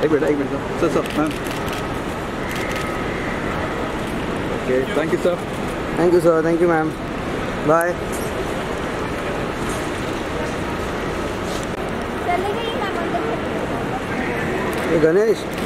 David, David, sir, sir, ma'am. Okay, thank you, sir. Thank you, sir. Thank you, ma'am. Bye. Hey, Ganesh.